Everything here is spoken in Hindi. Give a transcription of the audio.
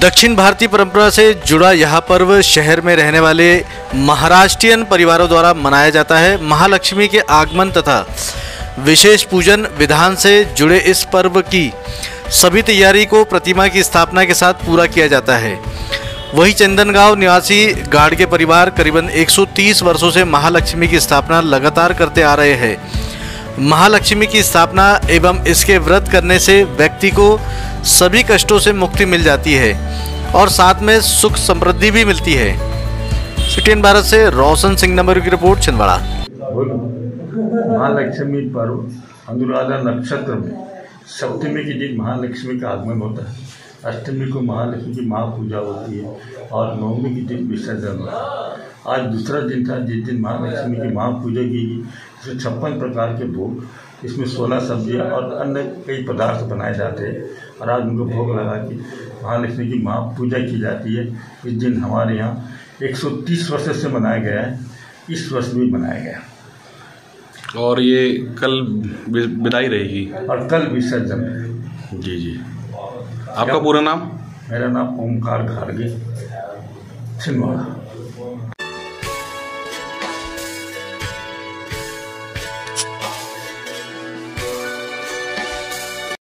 दक्षिण भारतीय परंपरा से जुड़ा यह पर्व शहर में रहने वाले महाराष्ट्रियन परिवारों द्वारा मनाया जाता है। महालक्ष्मी के आगमन तथा विशेष पूजन विधान से जुड़े इस पर्व की सभी तैयारी को प्रतिमा की स्थापना के साथ पूरा किया जाता है। वही चंदनगांव निवासी गाड़ के परिवार करीबन 130 वर्षों से महालक्ष्मी की स्थापना लगातार करते आ रहे हैं। महालक्ष्मी की स्थापना एवं इसके व्रत करने से व्यक्ति को सभी कष्टों से मुक्ति मिल जाती है और साथ में सुख समृद्धि भी मिलती है। सिटीन भारत से रोशन सिंह नंबर की रिपोर्ट, छिंदवाड़ा। महालक्ष्मी पर्व अनुराधा नक्षत्र में सप्तमी के दिन महालक्ष्मी का आगमन होता है। अष्टमी को महालक्ष्मी की महापूजा होती है और नवमी के दिन विसर्जन होता है। आज दूसरा दिन था जिस दिन महालक्ष्मी की महापूजा की गई इसमें छप्पन प्रकार के भोग इसमें सोलह सब्ज़ियाँ और अन्य कई पदार्थ बनाए जाते हैं। और आज उनको भोग लगा के महालक्ष्मी की महापूजा की जाती है। इस दिन हमारे यहाँ 130 वर्ष से मनाया गया है। इस वर्ष भी मनाया गया। और ये कल विदाई रहेगी? और कल विसर्जन। जी जी। आपका पूरा नाम? मेरा नाम ओमकार घारगे छिंदवाड़ा।